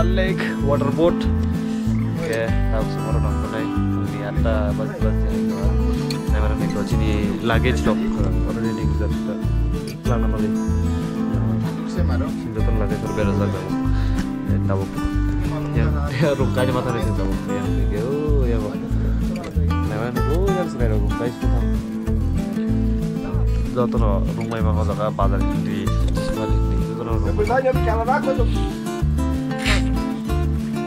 ডাল lake water boat ওকে ଆଉ ମୋର ନମ୍ବର ନାହିଁ ପୁଣି ଆଠଟା ବାଜି ବାଜି କ୍ୟାମେରା ନେଇକି ଅଛି ଲାଗେଜ୍ ଲକ୍ ଅଲରେଡ଼ି ପ୍ଲାନ୍ ଆମର যতন লাগে তোর বেড়ে যাবে তাবো রোকাজ মাথা রেখে তাবো কেউ এবার নেবেন ও জানিস না এরকম তাই শুনতাম যতন রুমাই মাখা জায়গা বাজারে কিনতে যতন রুমাই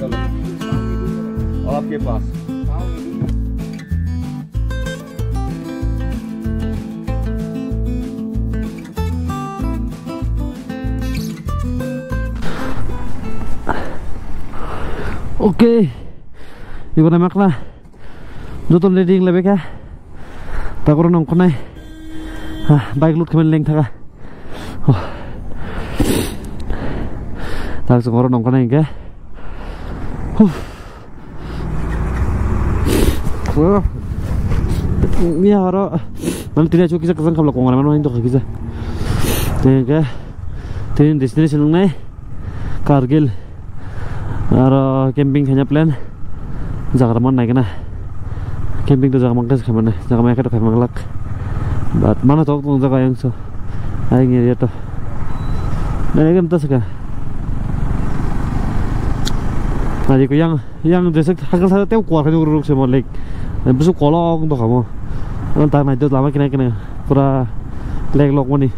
चलो आपके पास? ओके इबारा माकना जोतन रेडिंग लेबे क्या ताकर नंखनाय बाइक लुट खमेन लें थाका। तार जोंगरो नंखनाय इनके Ya ora. Mana tidak cukup kisah kesan kalau kongaran mana itu kisah. Tengke. Tengen destination nengai. Kargil. Ara camping hanya plan. Jakarta mana naik na. Camping tu jaga mangkas kah mana? Jaga mereka tu kah mangkak. Bat mana tok tu jaga yang so. Ayo ni dia tu. Nenek kita sekarang. 아니고 양, 양 저색 학을 사다 떼고 꼬아 가지고 그러고 저 멀리 무슨 꼬렁도 가고 난 다음에 또 남아 그냥 그냥 보라 렉 럭머니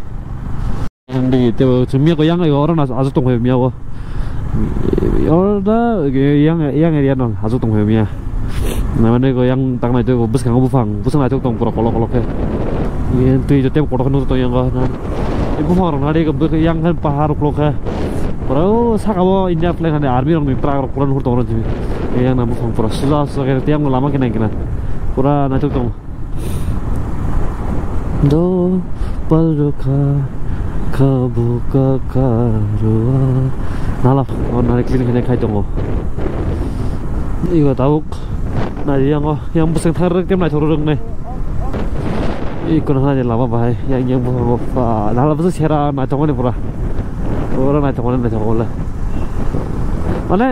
근데 또 준비하고 양이 얼어나서 아주 동호회 미하고 얼다 양 양에 대한 아주 동호회 미야 나만의 그 양, 딱 나이 되고, 무슨 강부 방, 무슨 나이 되고, 보라, 걸러, 걸러, 해. 예, 또 이제 떼고, 걸어, 걸어, 또 양가. 이 부방으로 나리, 그, 양, 한, 바로, 걸러, 해. India plan ada army orang mitra orang puran hurto orang jibi. Yang na bufang pura susah susah kira tiap lama kena kena. Pura na itu tong. Do palruka kabuka karua nalap oh narik lini kena kai tongo igo tahu nah yang oh yang buseng tarik tem nai thorong nih ikon hana lama bahai yang yang bukan apa nalap busu sera nai tongo nih pura ওরা মাথা করলেন মাথা করলেন মানে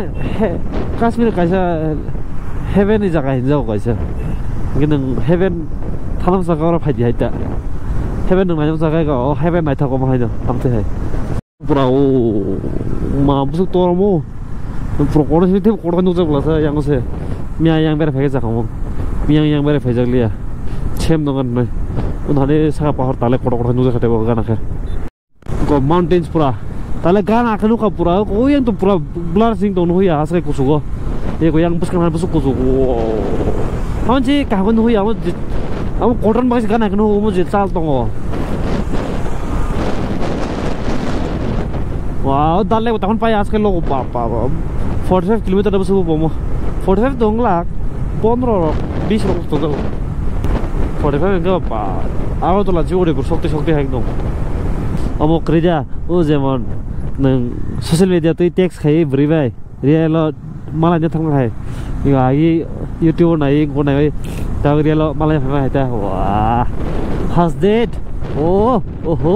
কাশ্মীর কাইসা হেভেন জায়গা হিনজাও কাইসা কিন্তু হেভেন থানাম জায়গা ওরা ফাইদি হাইতা হেভেন নং নাইম জায়গা গা ও হেভেন মাথা কম হাইনো আমতে হাই পুরা ও মা বুসুক তোরমো পুরা কোন সিতে কোরখান দুজে বলাছে ইয়াংসে মিয়া ইয়াং বেরে ফাইগে জাখামো মিয়া ইয়াং বেরে ফাইজাগলিয়া ছেম নগান নাই উনহানে সাকা পাহাড় তালে কোড়া কোড়া নুজে খাতে বগানাখে গো মাউন্টেন্স পুরা talaga nakaluka pura ko yan to pura blur sing to nuya asre kusugo ye ko yang buskan han busuk kusugo han ji ka gon nuya mo amo cotton bagis gana kno mo je chal tongo wow dalle tখন পাই আজকে লোক বাবা 45 কিলোমিটার বসে বমো 45 দংলা 15 20 রকম তো দাও 45 এর বাবা আরো তোলা জিওরে সত্যি সত্যি একদম অমুক রিজা ও যেমন सोसियल मिडिया तो टेक्स खाई ब्री भाई रियल मलाई थांग है यूट्यूब नाई गो नाई दा रियल मलाई थांग है दा वाह फर्स्ट डेट ओ ओहो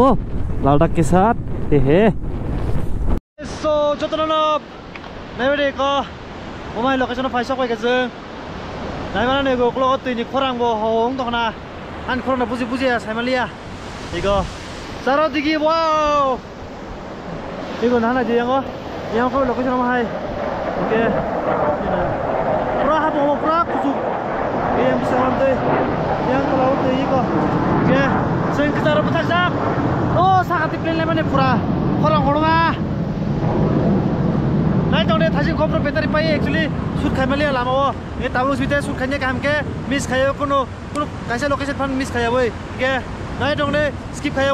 लाउडा के साथ हे हे सो चतनन नाइबेरे को मोबाइल लोकेशन फाइसा कोइ गेजे नाइमाना ने गो क्लॉक तिनि खरांग बो होंग दखना आन खरांग बुजि बुजि साइमालिया इगो सारो दिगि वाओ 이 코랑 뭐 홍도 하나 한 코로나 부지 부지야 살말리야 이거 자라디기 와우 이거 하나지 영어 영어 거기 로케이션 한번 하이 오케이 프라 하고 뭐 프라 구수 이 무슨 사람들 yang kalau 이거 오케이 sing kita rebut sak oh sakati plane lemane pura orang orang नाइ तौने थासी कप्रो बेटारी पाइ एक्चुअली सुट खाइमाले लामा हो ए ताबुस बिते सुट खाइने काम के मिस खायो कुनो कुनो काइसे लोकेशन फान मिस खायो वइ के नाइ तौने स्किप खायो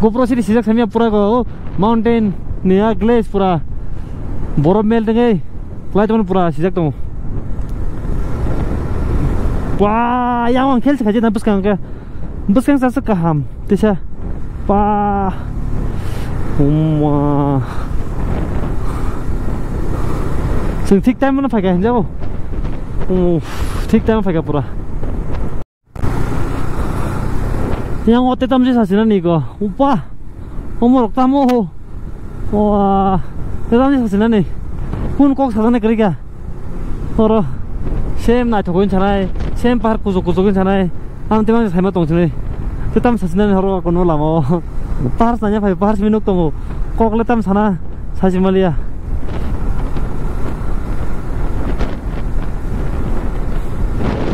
GoPro city सीजा समय पूरा माउंटेन नया ग्लेस पूरा बरफ मेल दें फ़्लाइट मन पूरा सीजा दू पा खेल से खाजी बुस्क बुस्क कहम पा ठीक टाइम फैगा हिंजा ठीक टाइम फैगा पूरा 고 오틱 때문에 파게 pura yang ote tam sih sasinan iko upa umur tamu wah tam sih sasinan nih pun kok sasan에 그러게 서로 셈 나 저거인잖아요 셈 파르 구조 구조인잖아요 아무 때만 살마 동치네 그땀 사진은 하러 갖고 놀라 뭐 파르 사냐 파이 파르 미녹 동고 kokle tam sana saji malia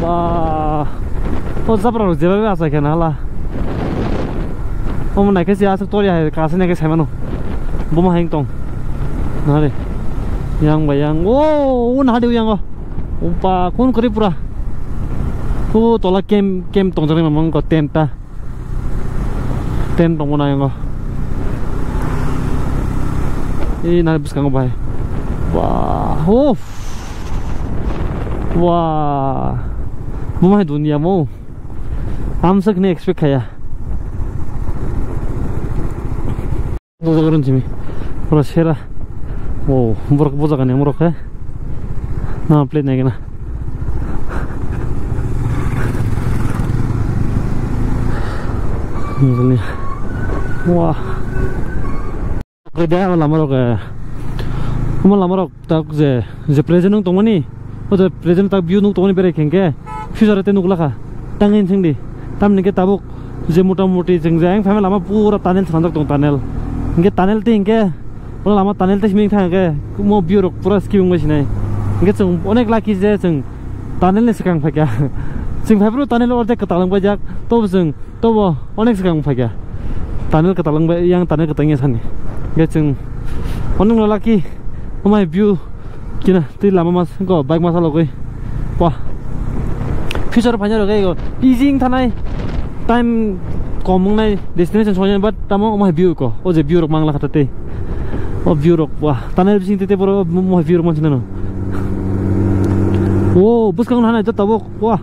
wah oh zabra jeba asa kena lah hôm nay cái gì ác tôi là cá kamu naik ke si asetoria ya kasihnya ke sana, bu mau hengtong, nari, yang bayang, wow, unah deh yang kok, umpa kun kiri pura, tuh tolak kem kem tong jadi memang tenta, tenta mau naik kok, ini nari bus kamu bayar, wah, wow, wah, bu mau dunia mau, amsek nih ekspekt kayak. tongmani bere kengke. Future te nukla ka. Tangin singdi. Tam nih kita tabuk je muta-muti jeng jeng family lama pura tunnel sandak tong tunnel. 이게 따낼 때 이게 오늘 아마 따낼 때 시민 타게 뭐 비오록 플러스 기운 것이네 이게 좀 어넥 라키제 좀 따낼래 시간 파게 지금 배부로 따낼 올때 그 따는 거자 또 무 हिग तानेल त हिङ्गे तानेल तिन ठाके म्यू र पुरा स्क्यौँ नै इन्के चौ अन ला चानेल नै सेक्य चिङ फैप्रो तल जा तोब अन सानु फैक तलकाल यङ त सानै के अनि मलाई ब्यु कि त्यही लामा बाइक मागै फ्युचर फाइनल पिजी छ time komong nai destination soalnya bat tamo mah view ko. Oh je view rok mangla kata te oh view rok wah tanah bising tete poro mah view rok macam nano oh bus kang hana jat tabok wah.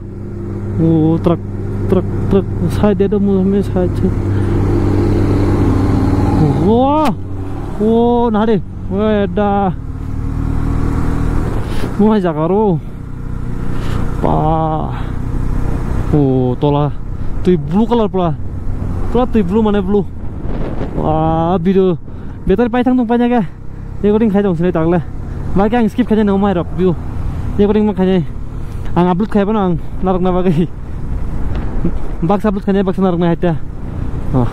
Oh truk truk truk. Side ada mu me side wah. Oh nade weda mau jakaro pa oh tola. Tuh blue color pula Kuat tuh blue mana blue. Wah, biru. Betul, pai tang tung panya ga. Ye goring khai dong sele takla. Mak yang skip kaya no mai rap view. Ini koding makanya. khanya. Ang upload khai ban ang Narok na gay? Bak upload khanya bak narak na haita. Oh.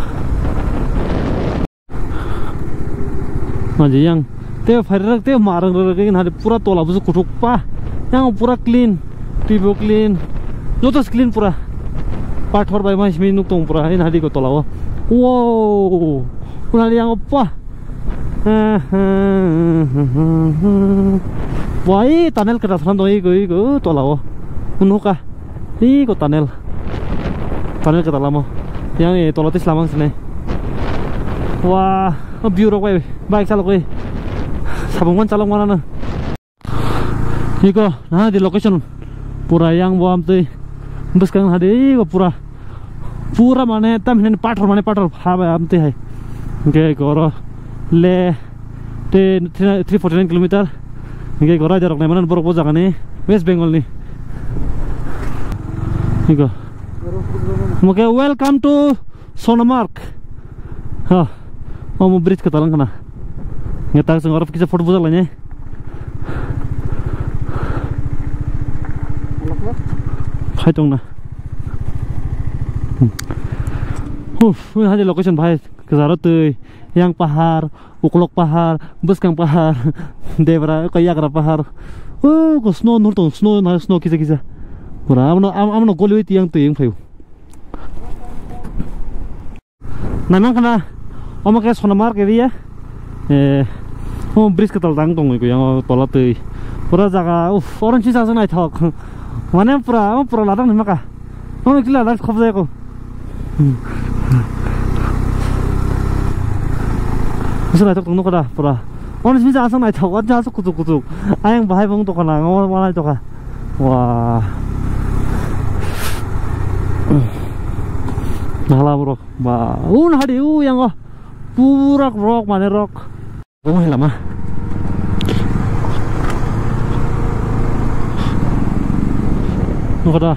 Maji yang te rak, te marang rakin hari pura tolak busuk kutuk pa. Yang pura clean. Tibo clean. jodoh clean pura. 8 mas minuk tong ini hadi ko tolawa oh. wow kuna yang apa Wai tunnel ke dasar doi go go tolawa unuka oh. di ko tunnel. Tunnel ke talamo oh. yang eh tolotis lamang sini. Wah biuro ko eh. baik salo eh. sabung sabungan calon mana na Iko, nah di location. Pura yang buam tuh eh. बस कहीं हाँ। देखो पूरा पूरा माने तम हिने पाटर माने पाटर हाँ आमते है। गे गोर ले ten three forty nine kilometre. गए गोर हज़ार रखने माने बरफ जाने वेस्ट बेंगल नि। इगो मुके वेलकम टू सोनमार्क हाँ ओ मु ब्रिज कतालंग ना। गे ताक संग और किसे फ़ोटो बुझा लने tong na 후, 하지 로케이션 봐야 kezaro tui yang pahar uklok pahar beskang pahar debra kayagra pahar oh ko snow nur tong snow na snow kisa kisa pura amno amno goli yang tu yang fayu namang kana oma kayak sona mar ke dia eh oh bris ketal tang tong itu yang tolak tuh pura jaga uh orang sisa sana itu মানে পুরা আমার প্রহ্লাদা নিমাকা আমি কি লাদা খব যাই কুসু নাই থাকতো কথা পুরা অনেক বিজা আসা নাই থাকো আজ আসো কুতুক কুতুক আয়ং ভাই বং দোকানা আমার মানায় দোকান ওয়া ভালা রক বা উন হাডি উ ইয়াং পুরা রক মানে রক ও হেলামা นูก็ได้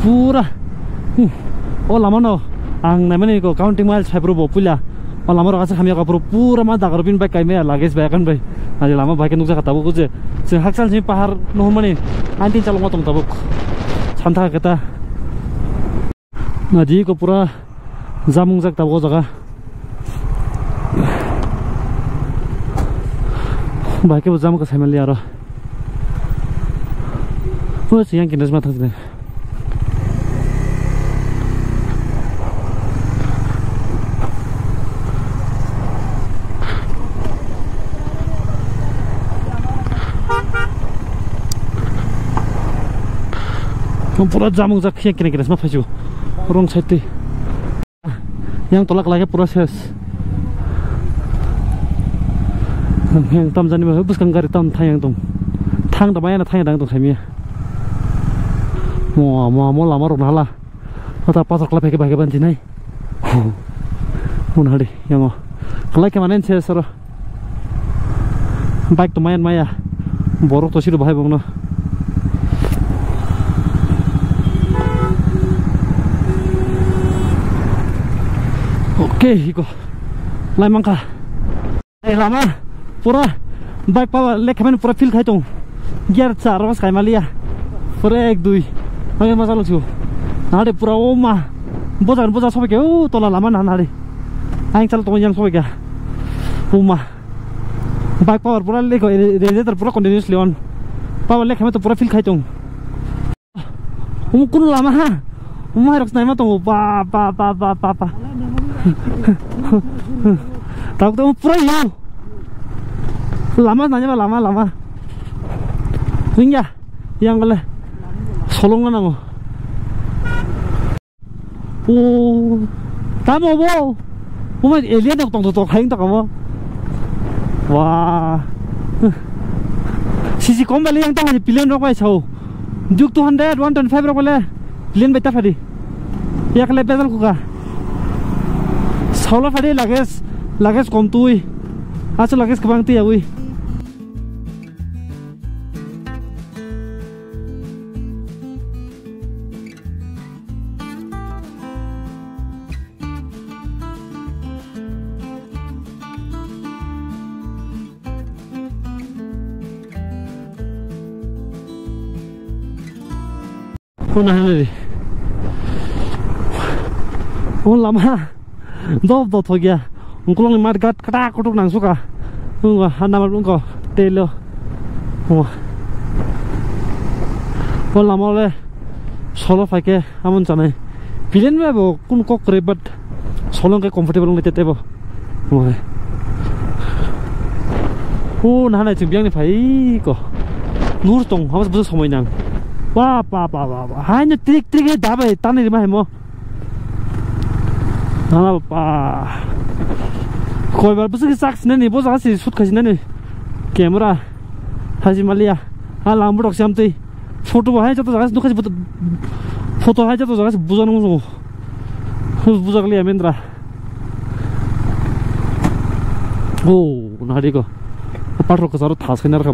ฟูระโอ้ลามันเอาอังไหนไม่ได้ก็ counting miles ไปปุ๊บปุ๊บเลยว่าลามันเราก็จะทำยังไงก็ปุ๊บปูระมาดักรูปินไปกันไหมล่ะเกสไปกันไปอันนี้ลามันไปกันนุ๊กจะขับตัวกูจะซึ่งหักสั้นๆป่าหนูมันนี่อันที่จะลงมาตรงตัวกูชันท่ากันตานาจีก็ปุ๊บจามุ่งจากตัวกูจะก้าไปกันไปจามุ่งก็เซมันเลยอะไร Goed, Jan, dat is maar terug. Kamu pura jamung jak yang kine kines ma phaju. Wrong side. Yang tolak lagi pura ses. Yang tam jani ma bus kang gari tam thang yang tum. Thang da bayana thang dang tum khaimi mo mo mo lama rong hala ata pasok la peke bage banti nai mun hali yang kalai ke manen ses ro bike to mayan maya borok to siru bahai bongno Oke, iko. Lai mangka. Eh lama. Pura baik pawa lek kamen pura fil khai tong. Gear char was khai malia. Pura ek dui. Age masa lu Nade pura oma. Bozar bozar sobe ke oh tola lama na nade. Aing chal tong yang sobe ke. Oma. Baik power pura lek radiator pura continuously on. Pawa lek kamen to pura fil khai tong. Um kun lama ha. Umah rok snaima tong pa pa pa pa pa pa. tahu tahu pura ya lama nanya lama lama hingga yang boleh solong mana ngo oh kamu mau mau alien dok tong tong kain tak kamu wah. Sisi kombali yang tahu pilihan rok bay sau juk 200 125 rok boleh pilihan beta fadi? Ya kalau pedal kuka Saulah fadi lages lages kontui. Aso lages kebang ti awi. Oh nah ini. Oh lama. dop dop thogia ungkulong mar gat kata kutuk nang suka unga hana mar ungko telo oh bola mole solo faike amon chane pilen me bo kun kok kre but solo ke comfortable ngi tete bo oh 오 나나 지금 미양이 파이 거 누르동 와빠빠빠빠 아니 트릭 트릭에 나봐 딴 일만 해뭐 Hana pa Koi bar busu ki saks nani bo zang si sut kasi nani Camera Haji malia Ha lambu dok siam tui Foto bo hai chato zagas nu kasi Foto hai chato zagas buza nungu sungu Buza kali ya mendra Oh, nari ko Apart ro kasaro thas kainar ka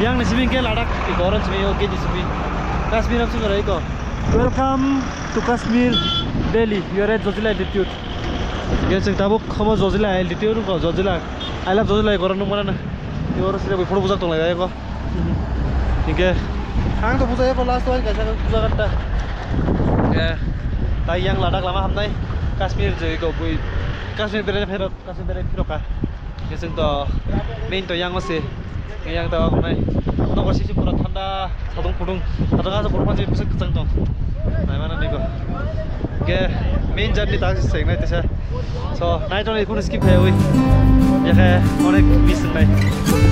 yang nasibin ke ladak di gorong sini oke di sini Kashmir apa sih itu welcome to Kashmir Delhi you are at Zozila altitude yes tabuk sama Zozila altitude kok Zozila I love Zozila gorong mana nah ini orang sih before busak tuh lagi kok ठीक है हाँ तो पूछा है लास्ट वाली कैसा पूछा करता है তাই ইয়াং লাডাখ লামা হামনাই কাশ্মীর যে কাশ্মীর বেড়ে ফেরত কাশ্মীর বেড়ে ফেরকা গেছেন তো মেইন তো ইয়াং আছে Ngayang daw ako may Nung kasi si pura tanda Sadong pudong Sadong asa puro pansi pusik kusang tong Ay mana niko Ge Main journey taxi sa ignay tisya So night on ikun skip hai ui Yakhe Onek miss nai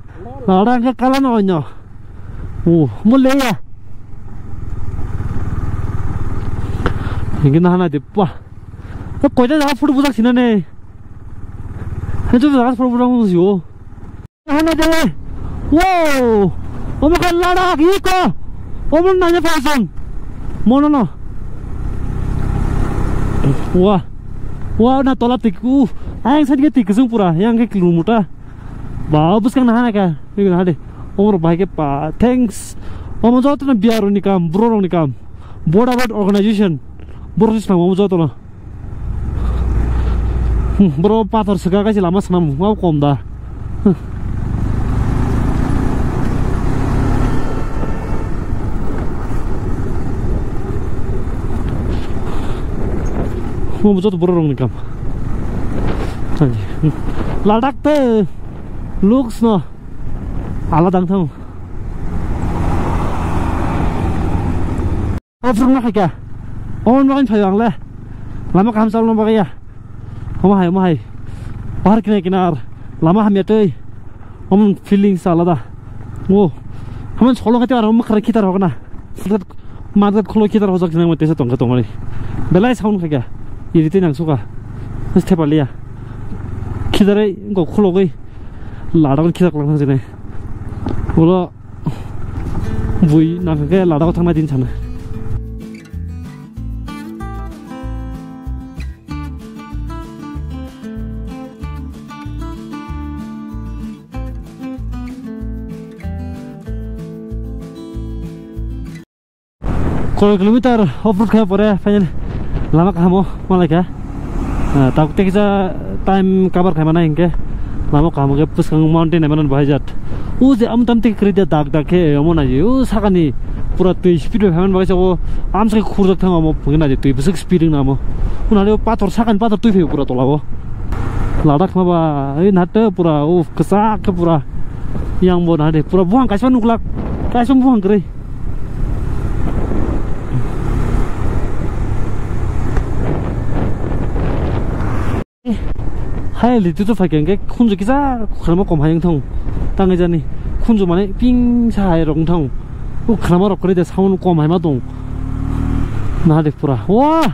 Ladak ka kala no nyo. Oh, mo leya. 이게 하나 대빠 거기다 나가 프로 부작 지나네 해줘도 나가서 프로 부작 보세요 하나 대 와우 어머 갈라라 이거 어머 나냐 파선 뭐노노 wah wah na tolak tiku ayang sa tiga tikusung pura yang ke kilometer Bagus kan nahan aja, ini nahan deh. Omor baiknya pa, thanks. Omu jauh tuh nabi aru nikam, bro orang nikam. Boda bad organization, bro sih nama omu jauh tuh na. Bro patar segala sih lama senam, mau kom da. Omu jauh tuh bro orang nikam. Ladak tuh. looks no على دانتهم أفرم نحكا أون مغين فيوان له لما قام سالنا بغيا وما هاي وما هاي وهركنا كنار لما هم يتوي ومن فيلينغ سالا دا وو همن سخلو كتير هم مقر كتير هقنا سلطة ما عدد كلو كتير هزاك جنان متيسة تونغ تونغ بلاي سخون فيكا يريتين عن سوكا نستيباليا كتير إنكو كلو كي लादाखौ खिजाखौ लांनो थांसै नै बल' बुयो नाखौ लादाखौ थांना दिनो सानो कय किलोमिटार अफरोड खाया परे फाइनेल लामा खामो मालायखा दाउ टेकिजा टाइम काभार खाइमा नाय हिंखे lama kamu ke pus kang mountain emanan nambah jat saya oh, am tamtik kerja dag dag ke emon aja. U sakani pura tuh speed emanan nambah jago oh, am sakai kurang tengah mau pengen aja tuh besok speeding nama u nanti patur sakan patur tuh itu pura tolawo ladak maba ini eh, nate pura u kesak ke pura. Yang mau nade pura buang kasih mana nuklak kasih buang kiri 면 꼼 하영통 땅에 자니 쿤주 만에 빙사 하이롱통 그 그라마로 그래도 사원 꼼 하이마동 나데 뿌라 와와오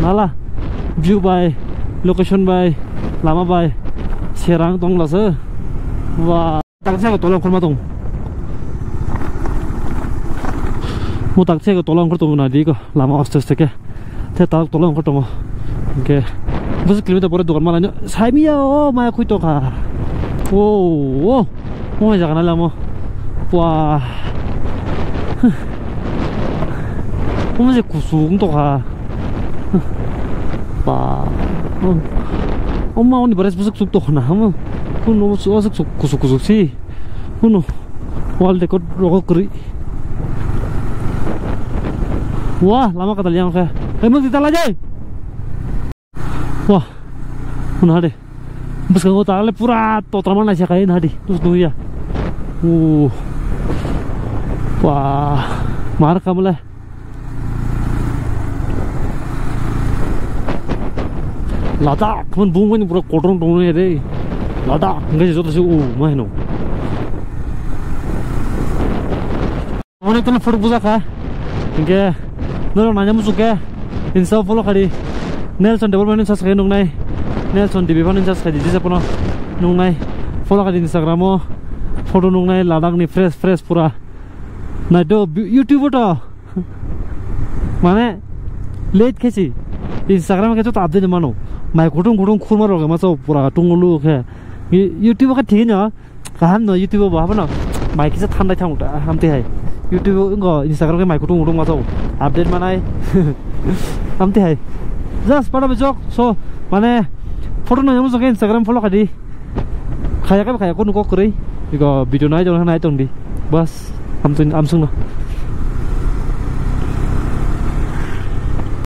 나라 뷰 바이 로케이션 바이 라마 바이 세랑 동라서 와 땅새가 돌랑 콜마동 뭐 땅 새가 돌랑 콜동은 아니 이거 라마 어스터스게 대딱 돌랑 콜동어 Oke. Bus kilometer pore dukan malanya. Saimiya oh maya kui to ka. Wow. Oh jangan ala mo. Wah. Oh masih kusung to ka. Wah. 엄마 언니 버레스 부석 숙도 하나 하면 kuno asuk kusuk kusuk sih kuno wall dekor rokok keri wah lama kata liang kayak emang di tala wah mana hari bus kau tala le pura total mana aja kain hari terus tuh ya uh. Wah marah kamu lah. Lada kemen bung ini pura kotoran tuh nih deh lada enggak sih jodoh sih uh mahenu Mana itu nafur busa kah? Oke, nurun aja musuh kah? insta follow kadi nelson double development insta sakai nungnai nelson development insta sakai jisa pono nungnai follow kadi instagram mo photo nungnai ladang ni fresh fresh pura na do youtube to mane late kesi instagram ke chota update mano mai gudung gudung khur maro ma pura tungulu khe youtube ka thi na kaham no youtube ba na mai kisa thandai thang hamte hai youtube ko instagram ke mai gudung gudung ma update manai আমি high just পাঠাবে চক চ মানে ফটো নাই মোক ইনষ্টাগ্রাম ফলো খাই দি খাই খাই খাই কোনো কক করে ভিডিও নাই জন নাই তন দি বাস আমি আমসং না